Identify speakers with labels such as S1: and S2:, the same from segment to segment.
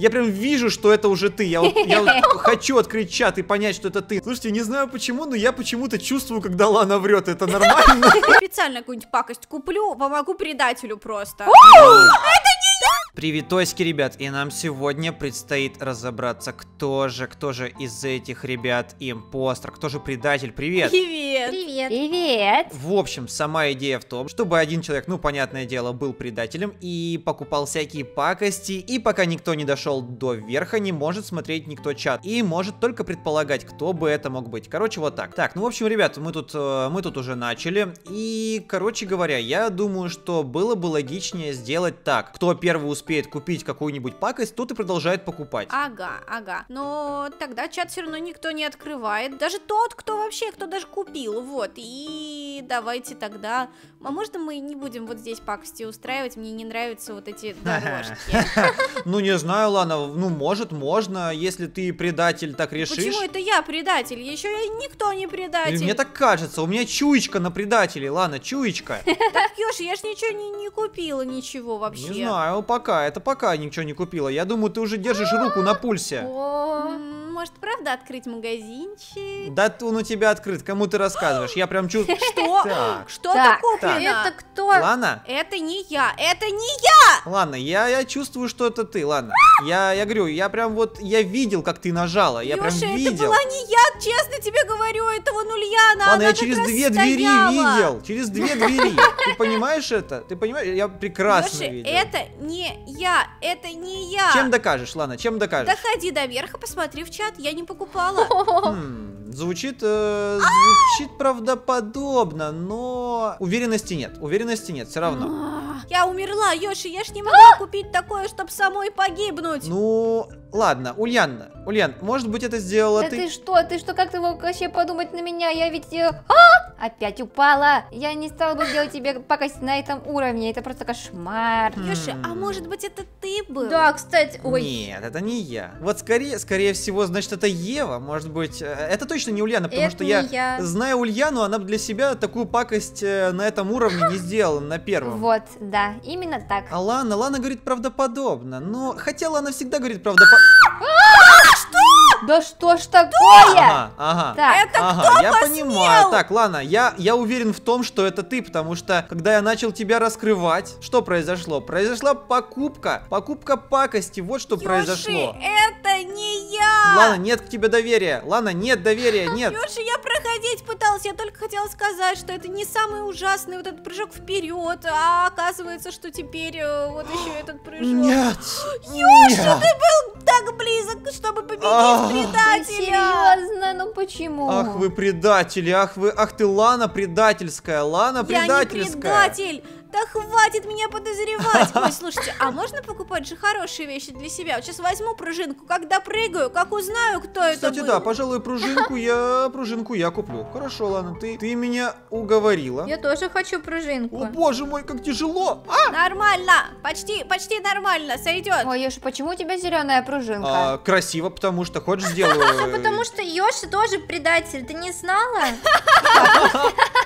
S1: Я прям вижу, что это уже ты. Я, вот, я вот хочу открыть чат и понять, что это ты. Слушайте, не знаю почему, но я почему-то чувствую, когда Лана врет. Это нормально?
S2: Специально какую-нибудь пакость куплю, помогу предателю просто.
S1: Приветоськи, ребят, и нам сегодня предстоит разобраться, кто же, кто же из этих ребят импостер, кто же предатель. Привет!
S2: Привет.
S3: Привет. Привет.
S1: В общем, сама идея в том, чтобы один человек, ну, понятное дело, был предателем и покупал всякие пакости, и пока никто не дошел до верха, не может смотреть никто чат, и может только предполагать, кто бы это мог быть. Короче, вот так. Так, ну, в общем, ребят, мы тут, э, мы тут уже начали, и, короче говоря, я думаю, что было бы логичнее сделать так. Кто первый успеет купить какую-нибудь пакость, тот и продолжает покупать.
S2: Ага, ага. Но тогда чат все равно никто не открывает. Даже тот, кто вообще, кто даже купил. Вот. И давайте тогда... А можно мы не будем вот здесь пакости устраивать? Мне не нравятся вот эти дорожки.
S1: Ну, не знаю, ладно, ну, может, можно, если ты предатель так решишь.
S2: Почему это я предатель? Еще никто не предатель.
S1: Мне так кажется, у меня чуечка на предателей, ладно, чуечка.
S2: Так, Ёша, я ж ничего не купила, ничего вообще.
S1: Не знаю, пока, это пока ничего не купила. Я думаю, ты уже держишь руку на пульсе.
S2: Может, правда открыть магазинчик?
S1: Да он у тебя открыт, кому ты рассказываешь? Я прям чувствую...
S2: Что? Что-то куплено.
S3: это кто?
S1: ладно,
S2: Это не я, это не я!
S1: ладно, я, я чувствую, что это ты, ладно. Я, я говорю, я прям вот, я видел, как ты нажала, я прям
S2: Ёша, это
S1: видел.
S2: была не я, честно тебе говорю, это вон Ульяна,
S1: Ладно,
S2: она
S1: я через две двери видел, через две двери. Ты понимаешь это? Ты понимаешь? Я прекрасно видел.
S2: это не я, это не я.
S1: Чем докажешь, ладно, чем докажешь?
S2: Доходи до верха, посмотри в чат, я не покупала.
S1: Звучит, э, звучит правдоподобно, но уверенности нет, уверенности нет, все равно.
S2: А, Я умерла, Ёша, я ж не могла купить такое, чтобы самой погибнуть.
S1: Ну, ладно, Ульяна, Ульян, может быть это сделала
S3: Да
S1: ты?
S3: ты что, ты что, как ты мог вообще подумать на меня? Я ведь... э, а! Опять упала. Я не стала бы делать тебе пакость на этом уровне. Это просто кошмар.
S2: Ёша, а может быть это ты был?
S3: Да, кстати, ой.
S1: Нет, это не я. Вот скорее, скорее всего, значит, это Ева. Может быть, э, это точно не Ульяна, потому
S3: Это
S1: что я,
S3: я.
S1: зная Ульяну, она бы для себя такую пакость э, на этом уровне не сделала, на первом.
S3: Вот, да, именно так.
S1: А Лана, Лана говорит правдоподобно, но хотя Лана всегда говорит правдоподобно.
S3: Да что ж такое?
S1: Ага, ага.
S3: Так,
S2: Это
S1: Ага, я
S2: посмел?
S1: понимаю. Так, ладно, я, я уверен в том, что это ты, потому что, когда я начал тебя раскрывать, что произошло? Произошла покупка, покупка пакости, вот что
S2: Ёши,
S1: произошло.
S2: это не я!
S1: Лана, нет к тебе доверия. Лана, нет доверия, нет.
S2: Ёши, я проходить пыталась, я только хотела сказать, что это не самый ужасный вот этот прыжок вперед, а оказывается, что теперь э, вот еще этот прыжок.
S1: Нет.
S2: Ёша,
S1: нет.
S2: ты был так близок, чтобы победить
S1: Ах.
S2: предателя.
S3: серьезно? Ну почему?
S1: Ах вы предатели, ах вы, ах ты Лана предательская, Лана
S2: Я не
S1: предательская.
S2: предатель. Да хватит меня подозревать. Ой, слушайте, а можно покупать же хорошие вещи для себя? Вот сейчас возьму пружинку, когда прыгаю, как узнаю, кто это
S1: Кстати,
S2: был.
S1: да, пожалуй, пружинку я, пружинку я куплю. Хорошо, Лана, ты, ты меня уговорила.
S3: Я тоже хочу
S1: О
S3: пружинку.
S1: боже мой, как тяжело! А!
S2: Нормально, почти, почти нормально, сойдет.
S3: Ой, Ёша, почему у тебя зеленая пружинка?
S1: А, красиво, потому что хочешь сделаю.
S3: Потому что Ёша тоже предатель, ты не знала?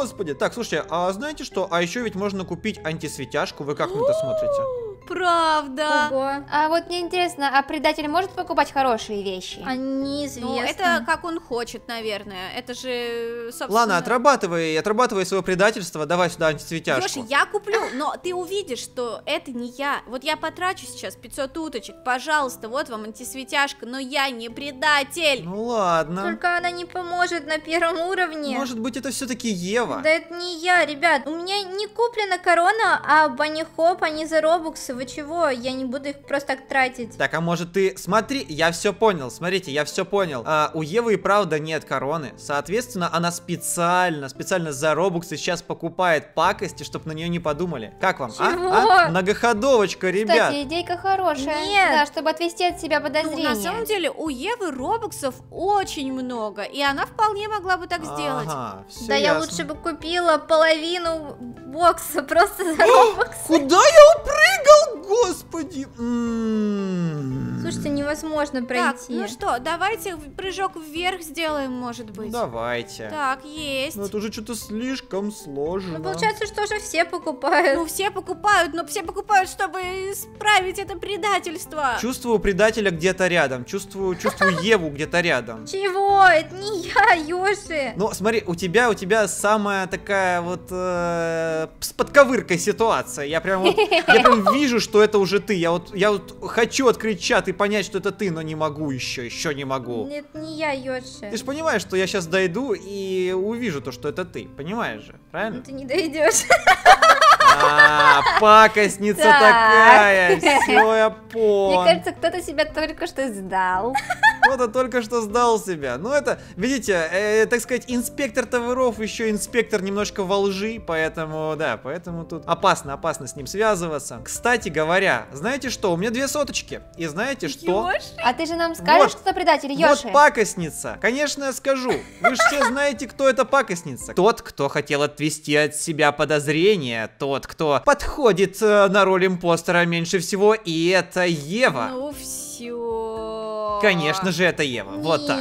S1: Господи! Так, слушайте, а знаете что? А еще ведь можно купить антисветяшку. Вы как на это смотрите?
S2: Правда.
S3: Ого. А вот мне интересно, а предатель может покупать хорошие вещи?
S4: А неизвестно.
S2: Ну, это как он хочет, наверное. Это же, собственно...
S1: Ладно, отрабатывай, отрабатывай свое предательство. Давай сюда антисветяшку.
S2: Леша, я куплю, но ты увидишь, что это не я. Вот я потрачу сейчас 500 уточек, пожалуйста, вот вам антисветяшка, но я не предатель.
S1: Ну ладно.
S4: Только она не поможет на первом уровне.
S1: Может быть, это все-таки Ева?
S4: Да это не я, ребят. У меня не куплена корона, а Банни Хоп, они за робуксы. Вы чего? Я не буду их просто так тратить.
S1: Так, а может ты... Смотри, я все понял, смотрите, я все понял. А, у Евы и правда нет короны. Соответственно, она специально, специально за робуксы сейчас покупает пакости, чтобы на нее не подумали. Как вам, а?
S4: Чего?
S1: а? Многоходовочка, ребят.
S3: Кстати, идейка хорошая.
S4: Нет.
S3: Да, чтобы отвести от себя
S2: Ну,
S3: подозрения.
S2: на самом деле, у Евы робоксов очень много, и она вполне могла бы так сделать.
S1: Ага, всё
S4: да я
S1: ясно.
S4: лучше бы купила половину бокса просто за робокс.
S1: Куда я упрыгал, господи? М.
S4: слушайте, невозможно пройти.
S2: Так, ну что, давайте прыжок вверх сделаем, может
S1: Ну,
S2: быть.
S1: давайте.
S2: Так, есть.
S1: Ну это уже что-то слишком сложно.
S4: Ну, получается, что уже все покупают.
S2: Ну, все покупают, но все покупают, чтобы исправить это предательство.
S1: Чувствую предателя где-то рядом. Чувствую, чувствую Еву где-то рядом.
S4: Чего? Это не я, Ёши.
S1: Ну, смотри, у тебя, у тебя самая такая вот э, с подковыркой ситуация. Я прям вот, я прям вижу, что это уже ты. Я вот, я вот хочу открыть чат и понять, что это ты, но не могу еще, еще не могу.
S4: Нет, не я, Ёши.
S1: Ты же понимаешь, что я сейчас дойду и увижу то, что это ты. Понимаешь же, правильно?
S4: Ты не дойдешь.
S1: А, пакостница
S3: Так.
S1: такая. Все, я
S3: Мне
S1: понял.
S3: кажется, кто-то себя только что сдал.
S1: Кто-то только что сдал себя. Ну, это, видите, э, так сказать, инспектор Таверов еще инспектор немножко во лжи, поэтому, да, поэтому тут опасно, опасно с ним связываться. Кстати говоря, знаете что, у меня две соточки. И знаете что?
S3: А ты же нам скажешь,
S1: Вот.
S3: кто предатель, Ёши?
S1: Вот пакостница. Конечно, я скажу. Вы же все знаете, кто это пакостница. Тот, кто хотел отвести от себя подозрения. Тот, кто подходит э, на роль импостера меньше всего. И это Ева.
S2: Ну все.
S1: Конечно же, это Ева. Вот так.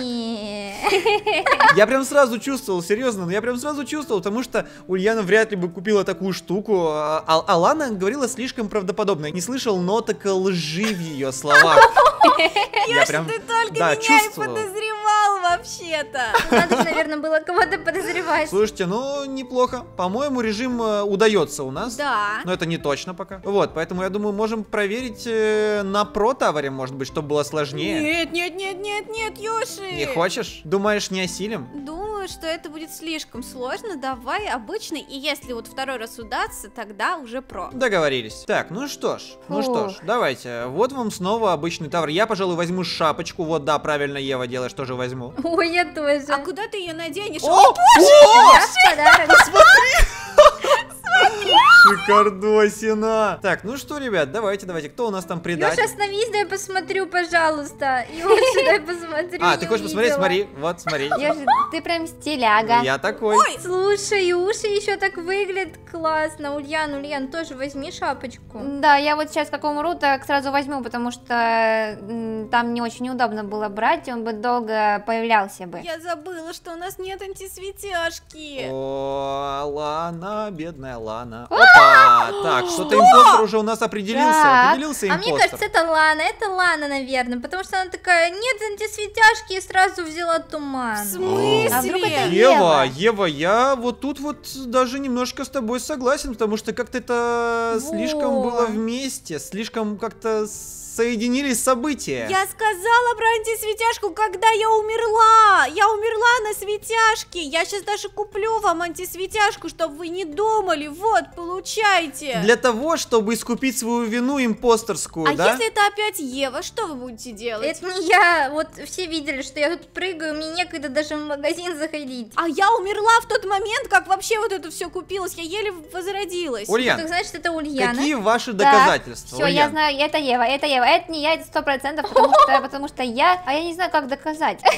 S1: Я прям сразу чувствовал, серьезно, но я прям сразу чувствовал, потому что Ульяна вряд ли бы купила такую штуку. А, а- Алана говорила слишком правдоподобно. Не слышал ноток лжи в ее словах. Я прям,
S2: Ты только
S1: да, чувствовал.
S2: Вообще-то.
S4: Надо же, наверное, было кого-то подозревать.
S1: Слушайте, ну неплохо. По-моему, режим э, удается у нас.
S2: Да.
S1: Но это не точно пока. Вот, поэтому я думаю, можем проверить э, на про таваре, может быть, чтобы было сложнее.
S2: Нет, нет, нет, нет, нет, Ёши.
S1: Не хочешь? Думаешь, не осилим?
S2: Думаю, что это будет слишком сложно. Давай обычный, и если вот второй раз удастся, тогда уже про.
S1: Договорились. Так, ну что ж, ну что ж,
S3: Фух.
S1: давайте. Вот вам снова обычный тавр. Я, пожалуй, возьму шапочку. Вот, да, правильно, Ева делаешь, тоже возьму.
S4: Ой, я тоже.
S2: А куда ты ее наденешь?
S1: О,
S4: Я в подарок.
S1: шикардосина! Так, ну что, ребят, давайте, давайте. Кто у нас там предатель?
S4: остановись, дай посмотрю, пожалуйста. Ёша, дай посмотрю.
S1: А, ты хочешь посмотреть? Смотри, вот, смотри.
S3: Ёши, ты прям стиляга.
S1: Я такой.
S4: Слушай, уши еще так выглядят классно. Ульян, Ульян, тоже возьми шапочку.
S3: Да, я вот сейчас как умру, так сразу возьму, потому что там не очень удобно было брать, и он бы долго появлялся бы.
S2: Я забыла, что у нас нет антисветяшки.
S1: О, Лана, бедная Лана. Опа! Так, что-то импостер уже у нас определился.
S3: Так.
S1: Определился
S4: А мне
S1: импостер.
S4: кажется, это Лана, это Лана, наверное, потому что она такая, нет антисветяшки, и сразу взяла туман.
S2: В смысле?
S3: А вдруг это
S1: Ева,
S3: Ева.
S1: Ева, я вот тут вот даже немножко с тобой согласен, потому что как-то это слишком
S4: Во.
S1: было вместе, слишком как-то соединились события.
S2: Я сказала про антисветяшку, когда я умерла. Я умерла на светяшке. Я сейчас даже куплю вам антисветяшку, чтобы вы не думали. Вот, получайте.
S1: Для того, чтобы искупить свою вину импостерскую,
S2: А
S1: да?
S2: если это опять Ева, что вы будете делать?
S4: Это не я, вот все видели, что я тут прыгаю, мне некогда даже в магазин заходить.
S2: А я умерла в тот момент, как вообще вот это все купилось. Я еле возродилась.
S1: Ульян,
S4: Так значит, это Ульяна.
S1: какие ваши доказательства?
S3: Все, я
S1: Ульян?
S3: знаю, это Ева, это Ева, это не я, это сто процентов, потому что, потому что я, а я не знаю, как доказать.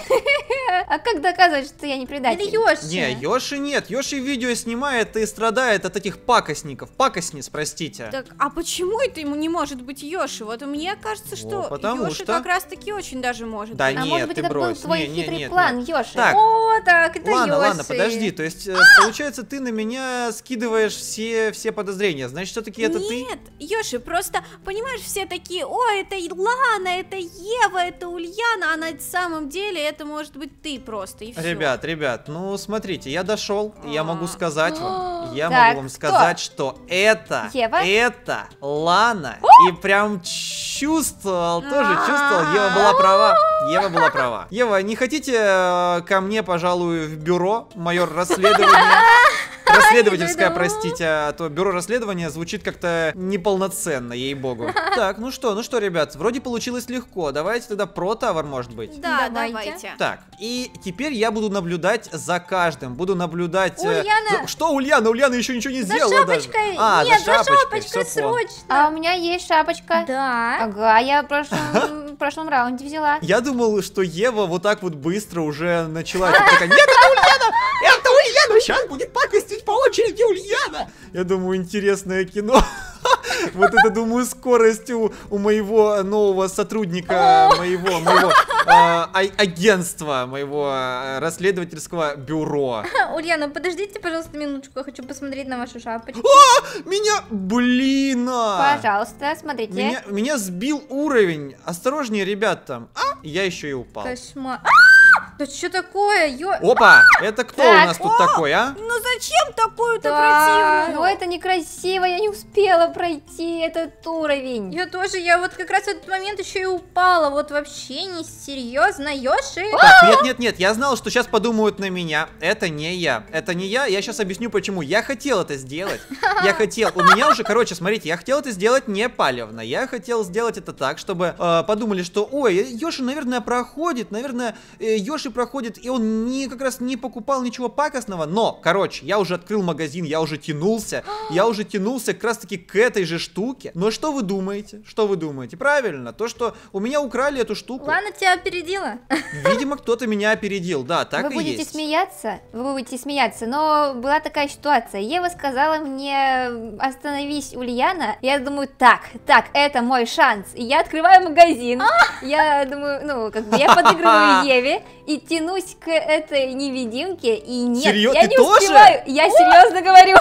S3: А как доказывать, что я не предатель?
S4: Или Ёши.
S1: Не, Йоши нет. Йоши видео снимает и страдает от этих пакостников. Пакостниц, простите.
S2: Так, а почему это ему не может быть Йоши? Вот мне кажется, что
S1: О, потому
S2: Йоши
S1: что-
S2: как раз таки очень даже может
S1: Да
S2: быть.
S3: А
S1: нет,
S3: может быть,
S1: ты
S3: это был
S1: брось.
S3: твой
S1: Не, не,
S3: хитрый
S1: нет,
S3: план,
S1: нет. Так,
S4: О, так, это
S1: Ладно, ладно, подожди, то есть, э, получается, ты на меня скидываешь все, все подозрения, значит, все-таки это ты?
S2: Нет, Йоши, просто, понимаешь, все такие, о, это Лана, это Ева, это Ульяна, а на самом деле это может быть ты просто, и все.
S1: Ребят, ребят, ну смотрите, я дошел, и я могу
S2: А.
S1: сказать вам, я
S3: Так,
S1: могу вам
S3: кто?
S1: сказать, что это,
S3: Ева?
S1: это Лана, и прям чувствовал, тоже чувствовал, Ева была права, Ева была права. Ева, не хотите э, ко мне, пожалуй, в бюро, майор расследования? Расследовательское,
S4: пойду.
S1: простите, а то бюро расследования звучит как-то неполноценно, ей-богу. Так, ну что, ну что, ребят, вроде получилось легко. Давайте тогда про тавр, может быть.
S2: Да,
S4: Давайте.
S1: Так, и теперь я буду наблюдать за каждым. Буду наблюдать... э,
S4: Ульяна!
S1: за- Что Ульяна? Ульяна еще ничего не
S4: За
S1: сделала даже.
S4: шапочкой.
S1: А,
S4: Нет,
S1: за
S4: за
S1: шапочкой,
S4: срочно.
S3: А у меня есть шапочка.
S4: Да.
S3: Ага, я в прошлом, в прошлом раунде взяла.
S1: Я думал, что Ева вот так вот быстро уже начала. Нет, это Ульяна! Это Ульяна! Сейчас будет пакостить по очереди Ульяна! Я думаю, интересное кино. Вот это, думаю, скорость у, у моего нового сотрудника, моего, моего а, а- агентства, моего а, расследовательского бюро.
S4: Ульяна, подождите, пожалуйста, минуточку, я хочу посмотреть на вашу шапочку.
S1: Меня, блин!
S3: Пожалуйста, смотрите.
S1: Меня, меня сбил уровень. Осторожнее, ребята. А, я еще и упал.
S4: Кошмар. А! Да что такое? Ё...
S1: Опа! Это кто у
S3: Так.
S1: нас тут такой, а?
S2: Ну зачем такую-то
S4: Да.
S2: противную?
S3: Ну это некрасиво, я не успела пройти этот уровень.
S4: Я тоже, я вот как раз в этот момент еще и упала. Вот вообще не серьезно, Йоши.
S1: Так, нет, нет, нет, я знал, что сейчас подумают на меня. Это не я. Это не я. Я сейчас объясню, почему. Я хотел это сделать. Я хотел. У меня уже, короче, смотрите, я хотел это сделать не палевно. Я хотел сделать это так, чтобы э, подумали, что, ой, Йоши, наверное, проходит, наверное, э, Йоши проходит, и он не как раз не покупал ничего пакостного. Но, короче, я уже открыл магазин, я уже тянулся, я уже тянулся как раз таки к этой же штуке. Но что вы думаете? Что вы думаете? Правильно, то, что у меня украли эту штуку.
S4: Ладно, тебя опередила.
S1: Видимо, кто-то меня опередил, да, так
S3: вы
S1: и
S3: будете
S1: есть.
S3: смеяться, вы будете смеяться, но была такая ситуация. Ева сказала мне, остановись, Ульяна. Я думаю, так, так, это мой шанс. И я открываю магазин. Я думаю, ну, как бы я подыгрываю Еве и тянусь к этой невидимке, и нет,
S1: Серьё-
S3: я
S1: ты
S3: не
S1: тоже?
S3: успеваю. Я серьезно говорю.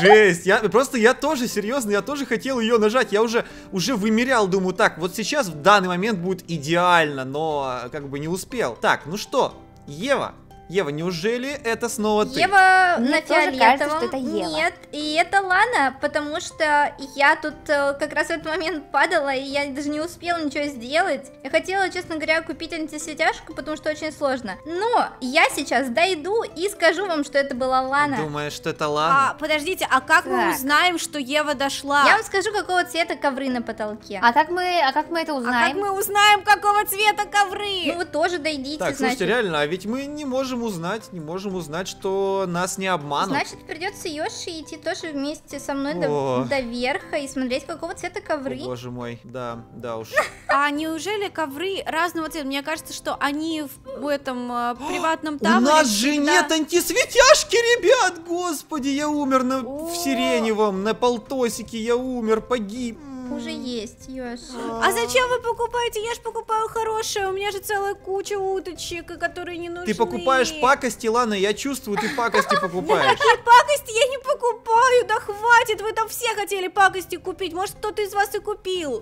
S1: Жесть, я просто я тоже серьезно, я тоже хотел ее нажать, я уже уже вымерял, думаю, так, вот сейчас в данный момент будет идеально, но э, как бы не успел. Так, ну что, Ева, Ева, неужели это снова ты?
S4: Ева
S3: Мне
S4: на фиолетовом.
S3: кажется, что это Ева.
S4: Нет, и это Лана, потому что я тут э, как раз в этот момент падала, и я даже не успела ничего сделать. Я хотела, честно говоря, купить антисветяшку, потому что очень сложно. Но я сейчас дойду и скажу вам, что это была Лана.
S1: Думаешь, что это
S2: А,
S1: Лана?
S2: подождите, а как мы
S3: Так.
S2: узнаем, что Ева дошла?
S4: Я вам скажу, какого цвета ковры на потолке.
S3: А как мы, а как мы это
S2: А как
S3: узнаем?
S2: мы узнаем, какого цвета ковры?
S4: Ну вы тоже дойдите,
S1: Так,
S4: значит.
S1: слушайте, реально, а ведь мы не можем узнать, не можем узнать, что нас не обманут.
S4: Значит, придется Йоши идти тоже вместе со мной до,
S1: О.
S4: до верха и смотреть, какого цвета
S1: О,
S4: ковры.
S1: боже мой, да, да уж.
S2: А неужели ковры разного цвета? Мне кажется, что они в, этом э, приватном
S1: У
S2: таборе
S1: нас же нет антисветяшки, ребят! Господи, я умер на,
S2: О.
S1: в сиреневом, на полтосике, я умер, погиб.
S4: Уже есть, Йоши.
S2: А зачем вы покупаете? Я ж покупаю хорошее. У меня же целая куча уточек, которые не нужны.
S1: Ты покупаешь пакости, ладно, я чувствую, ты пакости покупаешь.
S2: Какие пакости я не покупаю? Да хватит, вы там все хотели пакости купить. Может, кто-то из вас и купил.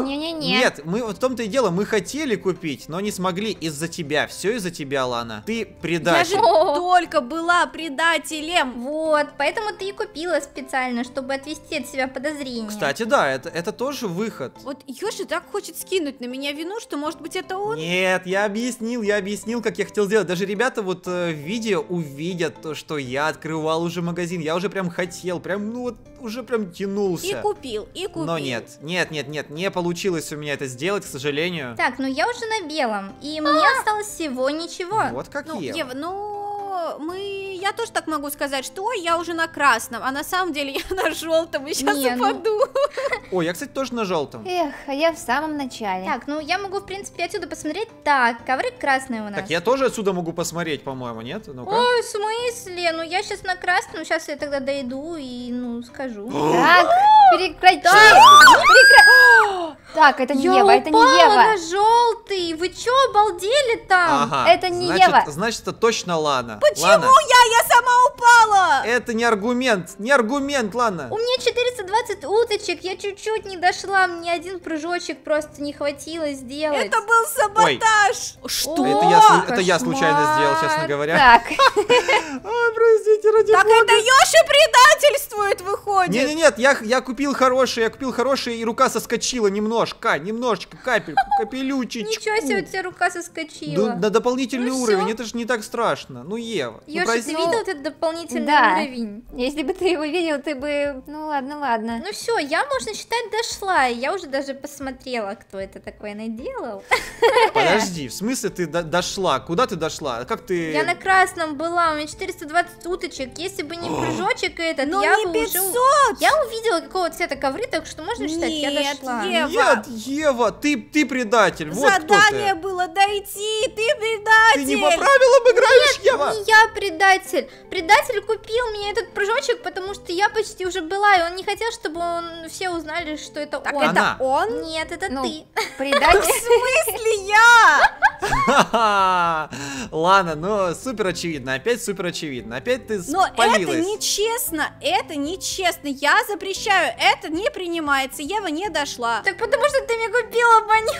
S3: Не-не-не.
S1: Нет, мы в том-то и дело, мы хотели купить, но не смогли из-за тебя. Все из-за тебя, Лана. Ты
S2: Я же
S1: предатель.
S2: Только была предателем.
S4: Вот, поэтому ты и купила специально, чтобы отвести от себя подозрения.
S1: Кстати, да, это, это тоже выход.
S2: Вот Йоши так хочет скинуть на меня вину, что, может быть, это он?
S1: Нет, я объяснил, я объяснил, как я хотел сделать. Даже ребята вот э, в видео увидят то, что я открывал уже магазин. Я уже прям хотел, прям, ну вот, уже прям
S2: И
S1: тянулся.
S2: купил, и купил.
S1: Но нет, нет, нет, нет, не получилось у меня это сделать, к сожалению.
S4: Так, ну я уже на белом, и мне осталось всего ничего.
S1: Вот как
S2: Ну,
S1: Ева.
S2: Ева, ну, мы... Я тоже так могу сказать, что ой, я уже на красном, а на самом деле я на желтом, и сейчас
S4: Не, ну-
S2: упаду.
S1: Ой, я, кстати, тоже на желтом.
S3: Эх, а я в самом начале.
S4: Так, ну я могу, в принципе, отсюда посмотреть. Так, ковры красные у нас.
S1: Так, я тоже отсюда могу посмотреть, по-моему, нет? Ну-ка.
S4: Ой, в смысле? Ну я сейчас на красном, сейчас я тогда дойду и, ну, скажу.
S3: Так, прекрати! Прекра- Так, это не
S4: Я
S3: Ева, это не
S4: упала
S3: Ева.
S4: на желтый! Вы чё, обалдели там?
S1: Ага,
S3: это не
S1: значит,
S3: Ева.
S1: Значит, это точно Лана.
S2: Почему
S1: Лана,
S2: я? Я сама упала!
S1: это не аргумент, не аргумент, Лана.
S4: У меня 420 уточек, я чуть-чуть не дошла, мне один прыжочек просто не хватило сделать.
S2: Это был саботаж! Что?
S1: Это я, это я случайно сделал, честно говоря.
S3: Так,
S1: Ой, простите, ради
S2: Так
S1: бога.
S2: это Йоши предательствует, выходит!
S1: Не, не, нет, я, я купил хороший, я купил хороший, и рука соскочила немножко, немножечко, капельку, капелючечку.
S4: Ничего себе, у тебя рука соскочила.
S1: Да, на дополнительный
S4: Ну
S1: уровень,
S4: всё.
S1: это же не так страшно. Ну, Ева, ну,
S4: Ёша,
S1: прости.
S4: ты видел этот дополнительный
S3: Да.
S4: уровень?
S3: если бы ты его видел, ты бы... Ну ладно, ладно.
S4: Ну все, я, можно считать, дошла. Я уже даже посмотрела, кто это такое наделал.
S1: Подожди, в смысле ты до- дошла? Куда ты дошла? Как ты...
S4: Я на красном была, у меня 420 уточек. Если бы не прыжочек этот,
S2: Но
S4: я
S2: не
S4: бы
S2: 500!
S4: уже... Я увидела, какого цвета ковры, так что можно считать, я дошла.
S2: Ева.
S1: Нет, Нет, Ева, ты, ты предатель, вот
S2: Задание
S1: кто ты.
S2: было дойти, ты предатель!
S1: Ты не по правилам играешь, Ева?
S4: Не я предатель. Предатель купил мне этот прыжочек, потому что я почти уже была, и он не хотел, чтобы он все узнали, что это
S2: Так
S4: он.
S2: это
S1: Она.
S2: он?
S4: Нет, это
S3: Ну,
S4: ты.
S3: предатель.
S2: В смысле я?
S1: Ладно, ну супер очевидно, опять супер очевидно, опять ты
S2: Но это нечестно, это нечестно. Я запрещаю, это не принимается. Ева не дошла.
S4: Так потому что ты мне купила баню.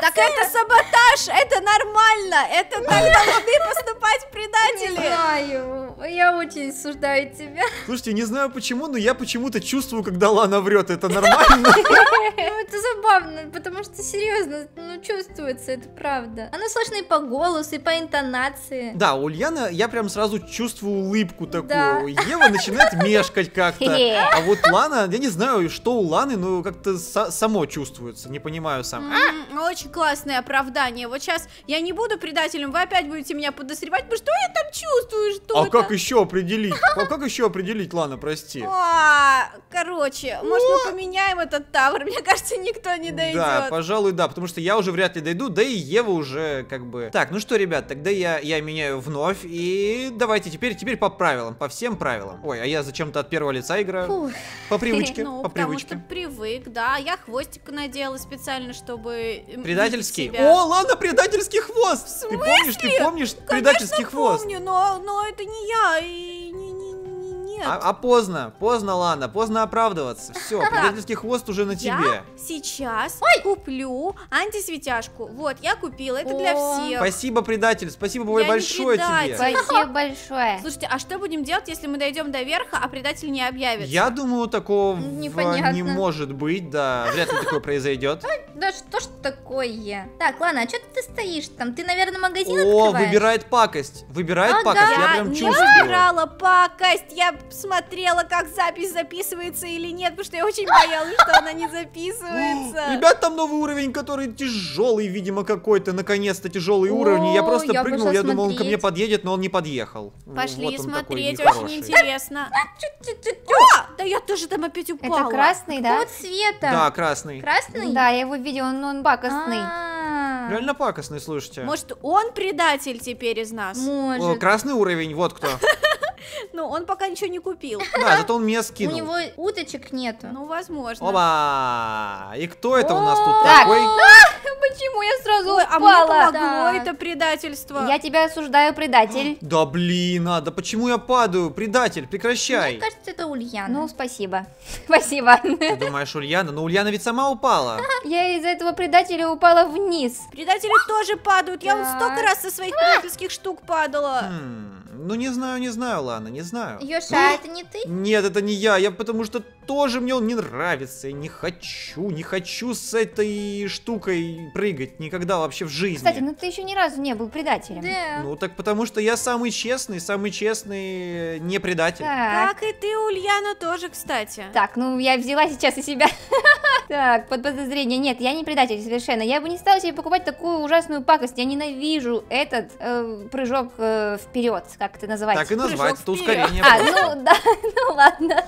S2: Так это саботаж, это нормально. Это так должны поступать
S4: Не
S2: предатели.
S4: знаю, я очень осуждаю тебя.
S1: Слушайте, не знаю почему, но я почему-то чувствую, когда Лана врет, это нормально.
S4: Ну, это забавно, потому что серьезно, ну, чувствуется, это правда. Оно слышно и по голосу, и по интонации.
S1: Да, у Ульяны я прям сразу чувствую улыбку такую.
S4: Да.
S1: Ева начинает мешкать как-то. А вот Лана, я не знаю, что у Ланы, но как-то са- само чувствуется, не понимаю сам.
S2: М, Очень классное оправдание. Вот сейчас я не буду предателем, вы опять будете меня подозревать, потому что я там чувствую что-то.
S1: А как еще определить? А как еще определить, Лана, прости?
S2: А, короче, может мы поменяем этот тавр? Мне кажется, никто не дойдет.
S1: Да, пожалуй, да, потому что я уже вряд ли дойду, да и Ева уже как бы... Так, ну что, ребят, тогда я, я меняю вновь, и давайте теперь, теперь по правилам, по всем правилам. Ой, а я зачем-то от первого лица играю.
S4: Фух.
S1: По привычке,
S2: Ну,
S1: по
S2: потому что
S1: привычке.
S2: привык, да. Я хвостик надела специально, чтобы...
S1: Предательский. О, ладно, предательский хвост! Ты помнишь, ты помнишь предательский хвост?
S2: помню, но, но это не я, и не- нет.
S1: А, а поздно, поздно, Лана, поздно оправдываться. Все, предательский хвост уже на тебе.
S2: Я сейчас куплю антисветяшку. Вот, я купила, это для
S4: О.
S2: всех.
S1: Спасибо, предатель, спасибо
S2: Я
S1: большое тебе.
S3: Спасибо большое.
S2: Слушайте, а что будем делать, если мы дойдем до верха, а предатель не объявится?
S1: Я думаю, такого
S4: Непонятно.
S1: не может быть, да, вряд ли такое произойдет.
S4: Да что ж такое? Так, ладно, а что ты стоишь там? Ты, наверное, магазин
S1: О,
S4: открываешь?
S1: выбирает пакость, выбирает
S4: Ага.
S1: пакость, я
S2: Я
S1: прям
S2: не
S1: чувствую.
S2: выбирала пакость, я смотрела, как запись записывается или нет, потому что я очень боялась, что она не записывается.
S1: Ребят, там новый уровень, который тяжелый, видимо, какой-то, наконец-то тяжелый уровень. Я просто
S4: я
S1: прыгнул, я думал, он ко мне подъедет, но он не подъехал.
S2: Пошли
S1: Вот
S2: смотреть, очень интересно. О, да я тоже там опять упала.
S3: Это красный, да?
S4: Какого цвета?
S1: Да, красный.
S4: Красный?
S3: Да, я его видела, он, он пакостный.
S4: А,
S1: Реально пакостный, слушайте.
S2: Может, он предатель теперь из нас?
S1: О,
S4: Может.
S1: красный уровень, вот кто.
S2: Ну, он пока ничего не купил.
S1: Да, зато он меня
S4: У
S1: скинул.
S4: него уточек нету.
S2: Ну, возможно.
S1: Оба! И кто это у нас тут
S4: О,
S3: Так.
S1: такой?
S3: Почему я сразу
S2: Ой, а мне
S3: упала?
S2: помогло
S4: Да.
S2: это предательство.
S3: Я тебя осуждаю, предатель.
S1: Да блин, а, да почему я падаю? Предатель, прекращай.
S4: Мне кажется, это Ульяна.
S3: Ну, спасибо. Спасибо.
S1: Ты думаешь, Ульяна? Но Ульяна ведь сама упала.
S3: Я из-за этого предателя упала вниз.
S2: Предатели тоже падают. Я вот столько раз со своих предательских штук падала.
S1: Хм, ну не знаю, не знаю, Лана, не знаю.
S4: Ёша, а это не ты?
S1: Нет, это не я, я потому что тоже мне он не нравится, я не хочу, не хочу с этой штукой прыгать никогда вообще в жизни.
S3: Кстати, ну ты еще ни разу не был предателем.
S4: Да.
S1: Ну так потому что я самый честный, самый честный не предатель.
S3: Так.
S2: Как и ты, Ульяна, тоже, кстати.
S3: Так, ну я взяла сейчас и себя. Так, под подозрение. Нет, я не предатель совершенно. Я бы не стала себе покупать такую ужасную пакость. Я ненавижу этот э, прыжок э, вперед, как это называется.
S1: Так и назвать, это ускорение.
S3: А, ну да, ну ладно.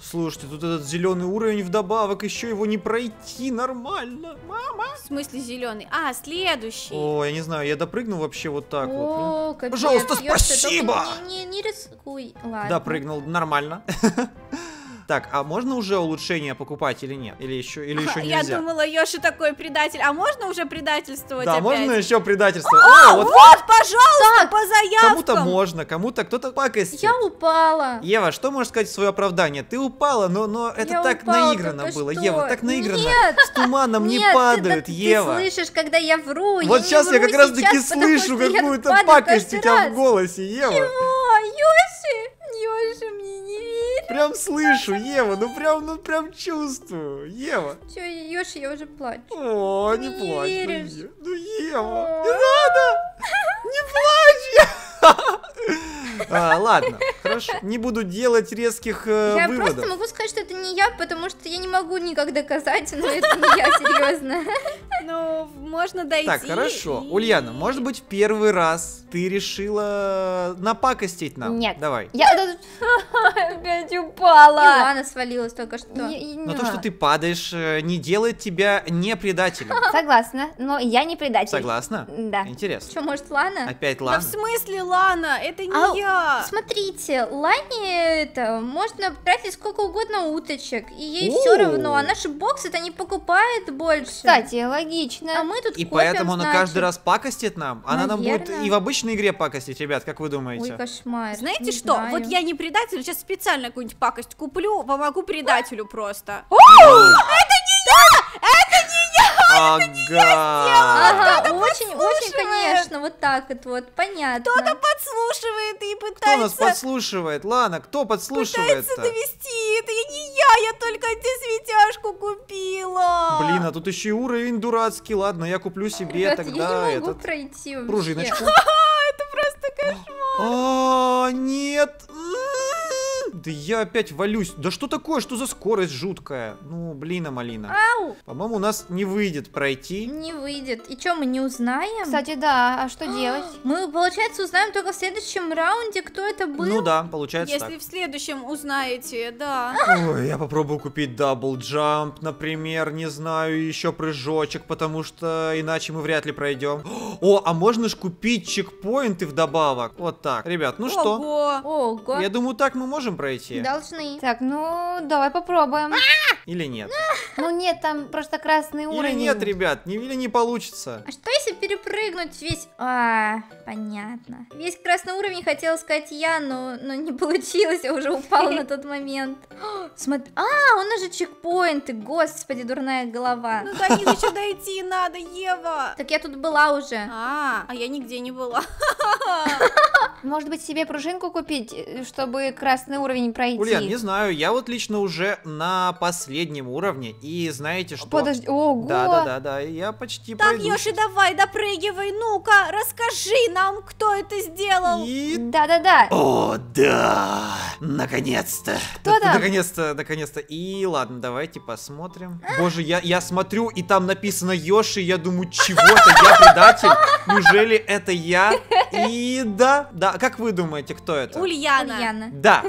S1: Слушайте, тут этот зеленый уровень вдобавок, еще его не пройти нормально. Мама.
S2: В смысле зеленый? А, следующий.
S1: О, я не знаю, я допрыгну вообще вот так вот.
S4: О, капец.
S1: Пожалуйста,
S4: Ёша, только
S1: спасибо!
S4: Не, не, не рискуй. Ладно.
S1: Допрыгнул, нормально. Так, а можно уже улучшение покупать или нет? Или еще, или еще
S2: Я
S1: нельзя?
S2: думала, Ёша такой предатель. А можно уже предательствовать
S1: Да,
S2: опять?
S1: можно еще предательство. О, вот
S2: Вот, пожалуйста, по заявкам.
S1: кому-то можно, кому-то кто-то пакостит.
S4: Я упала.
S1: Ева, что можешь сказать в свое оправдание? Ты упала, но, но это
S4: Я
S1: так
S4: упала,
S1: наиграно
S4: только
S1: было.
S4: что.
S1: Ева, так наиграно.
S4: Нет,
S1: С туманом не
S4: Нет,
S1: падают,
S4: ты,
S1: Ева.
S4: Ты слышишь, когда я вру.
S1: вот
S4: не
S1: сейчас я
S4: вру
S1: как раз таки слышу
S4: я
S1: какую-то пакость у тебя
S4: раз.
S1: в голосе, Ева.
S4: О, Ёши, Ёша мне.
S1: Прям слышу, Ева, ну прям, ну прям чувствую. Ева.
S4: Чё, Ёша, я уже плачу.
S1: О, не
S4: Не
S1: плачь, ну,
S4: веришь.
S1: Ну Ева, не надо, не плачь. А, ладно, хорошо, не буду делать резких э,
S4: я
S1: выводов.
S4: просто могу сказать, что это не я, потому что я не могу никак доказать, но это не я, серьезно.
S2: Ну, можно дойти.
S1: Так, хорошо.
S2: и-
S1: Ульяна, может быть, в первый раз ты решила напакостить нам?
S3: Нет.
S1: Давай.
S3: Я опять упала.
S4: Илана свалилась только что.
S1: Но то, что ты падаешь, э, не делает тебя не предателем.
S3: Согласна, но я не предатель.
S1: Согласна?
S3: Да.
S1: Интересно.
S4: Что, может, Лана?
S1: Опять
S2: Да
S1: Лана?
S2: в смысле, Лана? Это не
S4: А,
S2: я.
S4: Смотрите, Лане это можно тратить сколько угодно уточек, и ей
S1: О.
S4: все равно. Она же боксы-то не покупает больше.
S3: Кстати,
S4: а
S3: логично.
S4: мы тут
S1: И
S4: копим,
S1: поэтому она
S4: значит.
S1: каждый раз пакостит нам? Она нам будет
S4: Наверное.
S1: и в обычной игре пакостить, ребят, как вы
S4: Ой,
S1: думаете?
S4: кошмар.
S2: Знаете
S4: не
S2: что?
S4: знаю.
S2: Вот я не предатель, сейчас специально какую-нибудь пакость куплю, помогу предателю просто.
S1: Ага.
S4: Ага, очень, очень, конечно, вот так вот, вот, понятно.
S2: Кто-то подслушивает и
S1: Кто нас
S2: пытается,
S1: подслушивает? Лана, кто подслушивает
S2: пытается довести. Это я не я, я только антисветяшку купила.
S1: Блин, а тут еще и уровень дурацкий. Ладно, я куплю себе
S4: Ребят,
S1: тогда
S4: я не могу
S1: этот
S4: пройти вообще.
S1: пружиночку.
S2: Это просто кошмар.
S1: А, нет. Да я опять валюсь. Да что такое? Что за скорость жуткая? Ну, блин, а малина.
S4: Ау,
S1: По-моему, у нас не выйдет пройти.
S4: не выйдет. И что, мы не узнаем?
S3: Кстати, да, а что делать?
S4: Мы, получается, узнаем только в следующем раунде, кто это был.
S1: Ну да, получается
S2: Если в следующем узнаете, да.
S1: так. Ой, я попробую купить double jump, например, не знаю, еще прыжочек, потому что иначе мы вряд ли пройдем. О, а можно ж купить чекпоинты вдобавок. Вот так. Ребят, ну что?
S2: Ого.
S4: Ого,
S1: Я думаю, так мы можем пройти.
S4: должны.
S3: Так, ну, давай попробуем.
S1: Или нет?
S3: Ну нет, там просто красный
S1: Или
S3: уровень.
S1: нет, ребят, не, или не получится.
S4: А что если перепрыгнуть весь... А, понятно. Весь красный уровень хотела сказать я, но, но не получилось, я уже упала на тот момент. Смотри, а, у нас же чекпоинты, господи, дурная голова.
S2: Ну до них еще дойти надо, Ева.
S4: Так я тут была уже.
S2: А, а я нигде не была.
S3: Может быть, себе пружинку купить, э, чтобы красный уровень пройти?
S1: Ульян, не знаю, я вот лично уже на последнем уровне, и знаете что?
S3: Подожди, ого!
S1: Да, да, да, да, я почти
S2: Так,
S1: пройду.
S2: Ёши, давай, допрыгивай, ну-ка, расскажи нам, кто это сделал.
S1: И...
S3: Да-да-да.
S1: О, да! Наконец-то!
S3: Кто там?
S1: Наконец-то, наконец-то. И ладно, давайте посмотрим. Боже, я, я смотрю, и там написано Йоши, я думаю, чего это? Я предатель? Неужели это я? И да, да, как вы думаете, кто это?
S2: Ульяна.
S4: Ульяна.
S1: Да,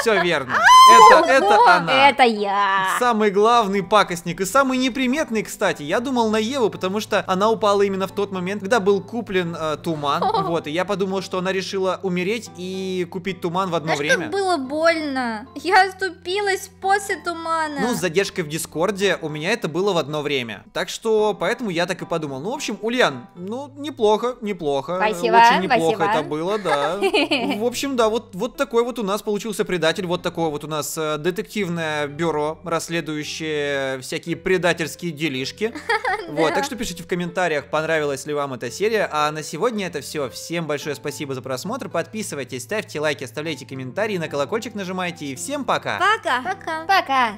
S1: все верно. Это, это она.
S3: Это я.
S1: Самый главный пакостник и самый неприметный, кстати. Я думал на Еву, потому что она упала именно в тот момент, когда был куплен э, туман. Вот, и я подумал, что она решила умереть и купить туман в одно
S4: Знаешь,
S1: время.
S4: как было больно? Я оступилась после тумана.
S1: Ну, с задержкой в Дискорде у меня это было в одно время. Так что, поэтому я так и подумал. Ну, в общем, Ульян, ну, неплохо, неплохо.
S3: Спасибо,
S1: Очень неплохо
S3: спасибо.
S1: это было, да. В общем, да, вот, вот такой вот у нас получился предатель. Вот такое вот у нас э, детективное бюро, расследующее всякие предательские делишки. Вот, так что пишите в комментариях, понравилась ли вам эта серия. А на сегодня это все. Всем большое спасибо за просмотр. Подписывайтесь, ставьте лайки, оставляйте комментарии, на колокольчик нажимайте. И всем пока!
S2: Пока.
S4: Пока.
S3: Пока.